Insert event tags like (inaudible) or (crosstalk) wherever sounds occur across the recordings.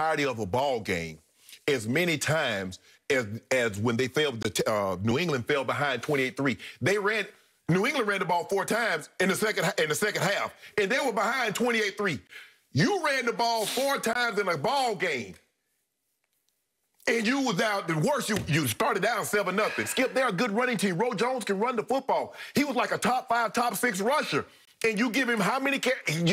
entirety of a ball game as many times as as when they failed. The, uh, New England fell behind 28-3. They ran. New England ran the ball four times in the second in the second half, and they were behind 28-3. You ran the ball four times in a ball game. And you was out the worst, you, you started down 7 nothing. Skip, they're a good running team. Roe Jones can run the football. He was like a top five, top six rusher. And you give him how many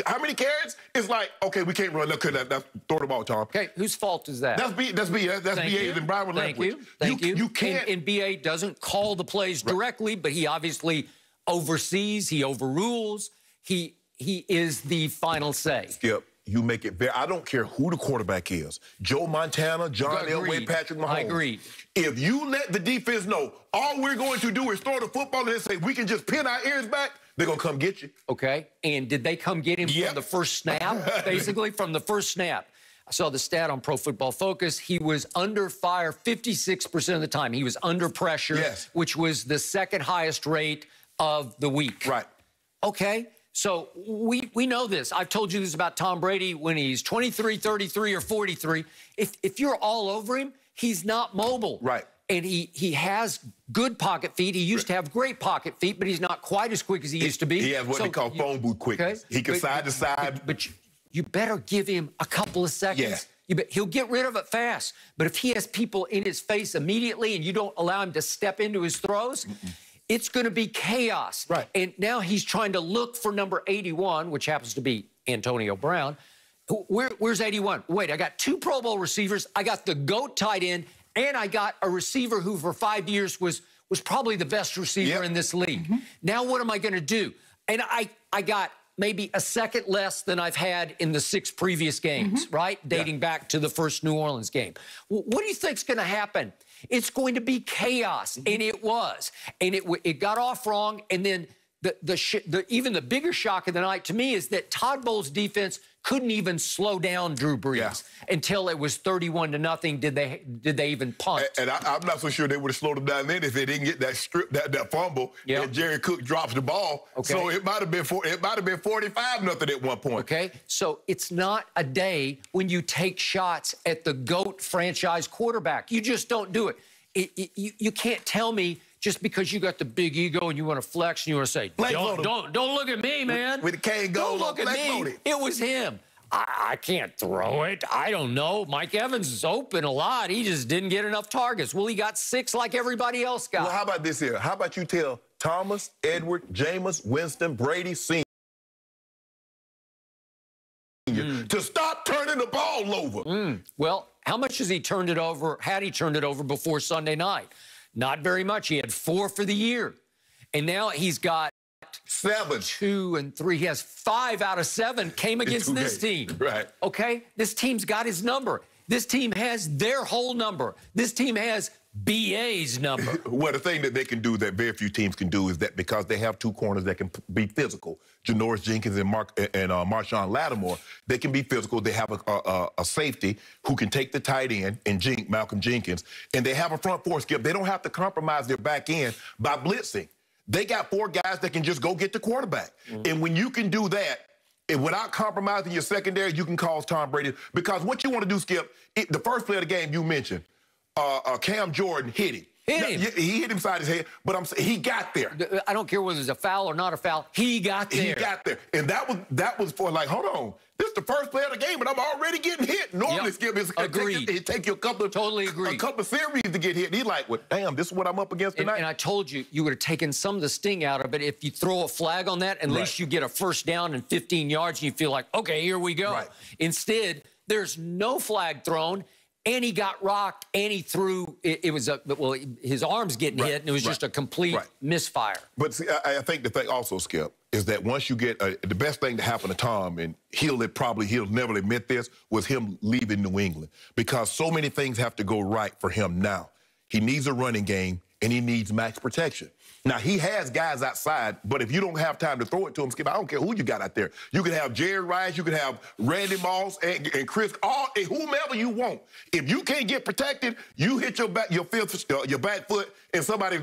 how many carries? It's like, okay, we can't run. Look, that, that's throw the ball, Tom. Okay, whose fault is that? That's B. That's B. That's, that's BA and Byron Thank language. you. Thank you. You, you can't. And, and, BA doesn't call the plays directly, but he obviously oversees. He overrules. He he is the final say. Skip you make it very. I don't care who the quarterback is. Joe Montana, John Elway, Patrick Mahomes. I agree. If you let the defense know all we're going to do is throw the football and say we can just pin our ears back, they're gonna come get you. Okay. And did they come get him yep. from the first snap? (laughs) basically, from the first snap. I saw the stat on Pro Football Focus. He was under fire 56% of the time. He was under pressure, yes. which was the second highest rate of the week. Right. Okay. So we, we know this. I've told you this about Tom Brady when he's 23, 33, or 43. If, if you're all over him, he's not mobile. Right. And he, he has good pocket feet. He used to have great pocket feet, but he's not quite as quick as he used to be. He has what so they call you, phone booth quickness. Okay? He can but, side to side. But, but you, you, better give him a couple of seconds. Yeah. Bet, he'll get rid of it fast. But if he has people in his face immediately and you don't allow him to step into his throws, mm -mm it's going to be chaos. Right. And now he's trying to look for number 81, which happens to be Antonio Brown. Where, where's 81? Wait, I got two Pro Bowl receivers. I got the GOAT tight end, and I got a receiver who for five years was was probably the best receiver yep. in this league. Mm -hmm. Now what am I going to do? And I, I got maybe a second less than I've had in the six previous games, mm -hmm. right? Dating yeah. back to the first New Orleans game. What do you think's going to happen? It's going to be chaos, mm -hmm. and it was. And it, it got off wrong, and then the, the, the, even the bigger shock of the night to me is that Todd Bowles' defense couldn't even slow down Drew Brees yeah. until it was 31 to nothing. Did they did they even punt? And, and I, am not so sure they would have slowed him down then if they didn't get that strip that, that fumble yep. and Jared Cook drops the ball. Okay. So it might have been for, it might have been 45 nothing at one point. Okay. So it's not a day when you take shots at the GOAT franchise quarterback. You just don't do it. it, it you, you can't tell me just because you got the big ego and you want to flex and you want to say, don't, don't, don't look at me, man. With, with the Kangol, don't look at me. It was him. I, I, can't throw it. I don't know. Mike Evans is open a lot. He just didn't get enough targets. Well, he got six like everybody else got. Well, how about this here? How about you tell Thomas, Edward, Jameis, Winston, Brady, Sr. Mm. to stop turning the ball over? Mm. Well, how much has he turned it over, had he turned it over before Sunday night? Not very much. He had four for the year. And now he's got seven, two, and three. He has five out of seven came against this team. Right. Okay? This team's got his number. This team has their whole number. This team has BA's number. (laughs) well, the thing that they can do that very few teams can do is that because they have two corners that can be physical, Janoris Jenkins and Mark and uh, Marshon Lattimore, they can be physical. They have a, a, a, safety who can take the tight end and Jink, Malcolm Jenkins, and they have a front four skip. They don't have to compromise their back end by blitzing. They got four guys that can just go get the quarterback. Mm -hmm. And when you can do that, and without compromising your secondary, you can cause Tom Brady. Because what you want to do, Skip, it, the first play of the game you mentioned, uh, uh, Cam Jordan hit him. Hit him. He hit him side his head, but I'm saying he got there. I don't care whether it's a foul or not a foul. He got there. He got there, and that was that was for like, hold on, this is the first play of the game, and I'm already getting hit. Normally, yep. it's, Agreed. It, it take you a couple of totally agree. a couple of series to get hit. He's like, well, damn, this is what I'm up against tonight. And, and, I told you, you would have taken some of the sting out of it if you throw a flag on that. At right. least you get a first down and 15 yards, and you feel like, okay, here we go. Right. Instead, there's no flag thrown and he got rocked, and he threw. It, it was a well, his arms getting right. hit, and it was right. just a complete right. misfire. But see, I, I, think the thing also, Skip, is that once you get uh, the best thing to happen to Tom, and he'll probably he'll never admit this, was him leaving New England because so many things have to go right for him now. He needs a running game, and he needs max protection. Now, he has guys outside, but if you don't have time to throw it to him, Skip, I don't care who you got out there. You can have Jerry Rice, you can have Randy Moss and, and Chris, all and whomever you want. If you can't get protected, you hit your back, your fifth, uh, your back foot, and somebody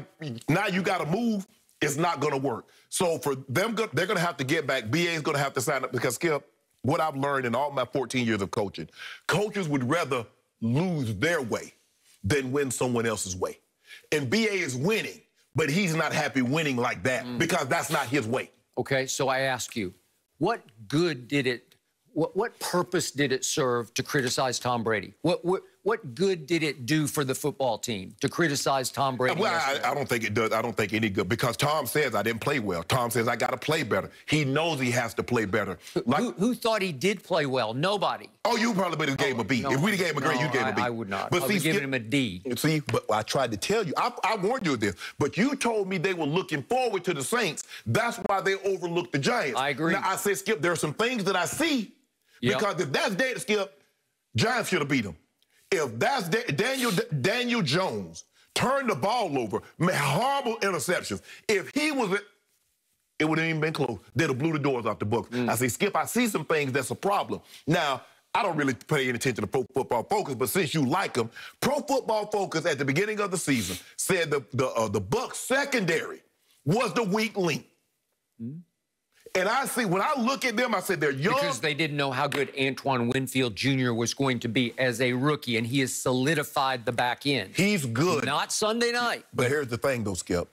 now you got to move. It's not going to work. So for them, they're going to have to get back. BA is going to have to sign up because Skip, what I've learned in all my 14 years of coaching, coaches would rather lose their way than win someone else's way. And BA is winning, but he's not happy winning like that mm. because that's not his way. Okay, so I ask you, what good did it, what, what purpose did it serve to criticize Tom Brady? What, what, what good did it do for the football team to criticize Tom Brady? Well, I, I, don't think it does. I don't think any good because Tom says I didn't play well. Tom says I got to play better. He knows he has to play better. Like, who, who, thought he did play well? Nobody. Oh, you probably would have gave him a B. No, if we gave him a grade, no, you gave him a B. I would not. But I see, giving him a D. See, but I tried to tell you. I, I warned you of this. But you told me they were looking forward to the Saints. That's why they overlooked the Giants. I agree. Now, I said, Skip, there are some things that I see yep. because if that's dead, Skip, Giants should have beat them. If that's da- Daniel Daniel Jones turned the ball over, made horrible interceptions. If he was, it would have even been close. They'd have blew the doors off the book. Mm. I say, Skip, I see some things that's a problem. Now, I don't really pay any attention to Pro Football Focus, but since you like them, Pro Football Focus at the beginning of the season said the the uh, the Bucs secondary was the weak link. Mm. And I see, when I look at them, I said they're young. Because they didn't know how good Antoine Winfield Jr. was going to be as a rookie, and he has solidified the back end. He's good. Not Sunday night. But here's the thing, though, Skip.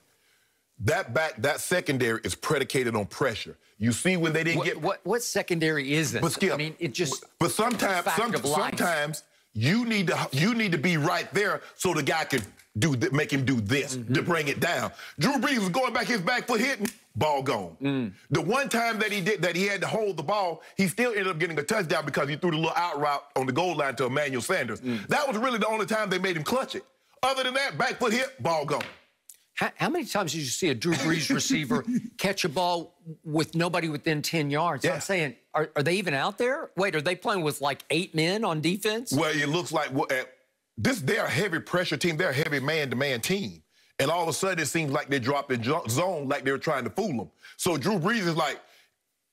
That back, that secondary is predicated on pressure. You see when they didn't what, get what what secondary is it? But Skip, I mean, it just. But sometimes, some, sometimes you need to you need to be right there so the guy can do make him do this mm-hmm. to bring it down. Drew Brees was going back his back foot hitting ball gone. Mm. The one time that he did that he had to hold the ball, he still ended up getting a touchdown because he threw the little out route on the goal line to Emmanuel Sanders. Mm. That was really the only time they made him clutch it. Other than that, back foot hit, ball gone. How, how many times did you see a Drew Brees receiver (laughs) catch a ball with nobody within 10 yards? Yeah. I'm saying, are, are, they even out there? Wait, are they playing with like eight men on defense? Well, it looks like well, this. They're a heavy pressure team. They're a heavy man-to-man team. And all of a sudden, it seems like they dropped in zone like they were trying to fool them. So Drew Brees is like,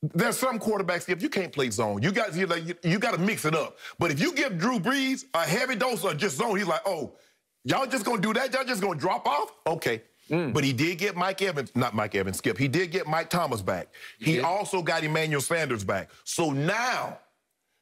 there's some quarterbacks if you can't play zone, you got you, like, you, you got to mix it up. But if you give Drew Brees a heavy dose of just zone, he's like, oh, y'all just gonna do that? Y'all just gonna drop off? Okay. Mm. But he did get Mike Evans, not Mike Evans, Skip. He did get Mike Thomas back. He, he also got Emmanuel Sanders back. So now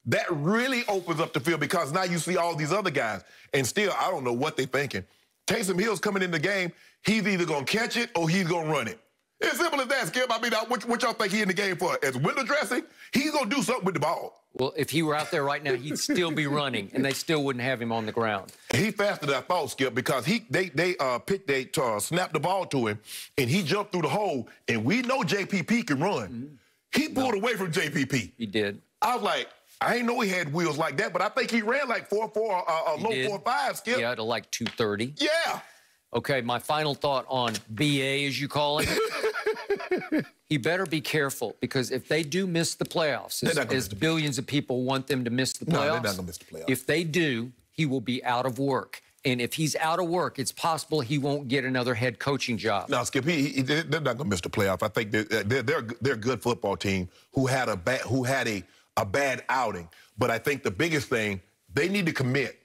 that really opens up the field because now you see all these other guys. And still, I don't know what they're thinking. Taysom Hill's coming in the game. He's either going to catch it or he's going to run it. It's simple as that, Skip. I mean, what, what y'all think he in the game for? As window dressing, he's going to do something with the ball. Well, if he were out there right now, he'd still be running, and they still wouldn't have him on the ground. He faster than I thought, Skip, because he they they uh picked they uh, snapped the ball to him, and he jumped through the hole. And we know JPP can run. Mm-hmm. He pulled no. away from JPP. He did. I was like, I ain't know he had wheels like that, but I think he ran like four four, uh, uh low did. four five. Skip. Yeah, to like two thirty. Yeah. Okay, my final thought on BA, as you call it. (laughs) he better be careful because if they do miss the playoffs, as, as billions of people want them to miss the playoffs, no, they're not gonna miss the playoffs. If they do, he will be out of work. And if he's out of work, it's possible he won't get another head coaching job. No, Skip, he, he, they're not going to miss the playoff. I think they're, they're, they're, they're a good football team who had a bad who had a, a bad outing. But I think the biggest thing they need to commit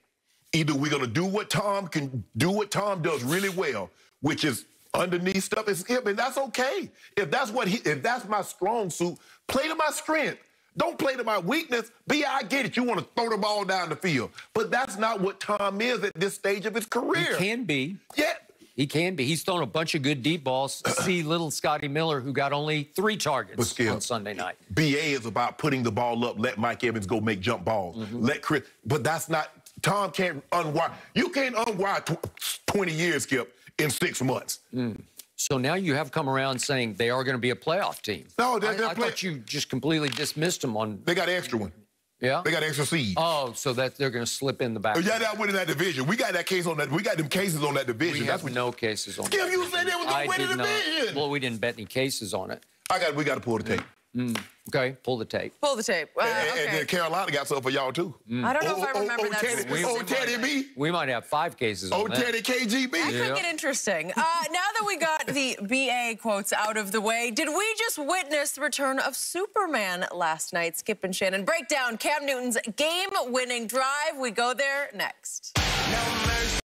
Either we're going to do what Tom can do what Tom does really well, which is underneath stuff is him, and that's okay. If that's what he, if that's my strong suit, play to my strength. Don't play to my weakness. Be, I get it. You want to throw the ball down the field, but that's not what Tom is at this stage of his career. He can be. Yeah. He can be. He's thrown a bunch of good deep balls. (clears throat) See little Scotty Miller, who got only three targets still, on Sunday night. BA is about putting the ball up, let Mike Evans go make jump balls. Mm-hmm. Let Chris, but that's not Tom can't unwire. You can't unwire tw 20 years, Skip, in six months. Mm. So now you have come around saying they are going to be a playoff team. No, they're, they're I, I thought you just completely dismissed them on. They got an extra one. Yeah, they got extra seed. Oh, so that they're going to slip in the back. Yeah, that win in that division. We got that case on that. We got them cases on that division. We have That's no cases on. Skip, you said they was going to win the division. Well, we didn't bet any cases on it. I got. We got to pull the tape. Mm. Okay, pull the tape. Pull the tape. Uh, and, okay. and, then Carolina got something for y'all too. Mm. I don't know oh, if I remember oh, that. Teddy, we, oh, Teddy B. We might have five cases. Oh, on Teddy KGB. That yeah. could get interesting. Uh, now that we got the (laughs) BA quotes out of the way, did we just witness the return of Superman last night? Skip and Shannon break down Cam Newton's game-winning drive. We go there next. No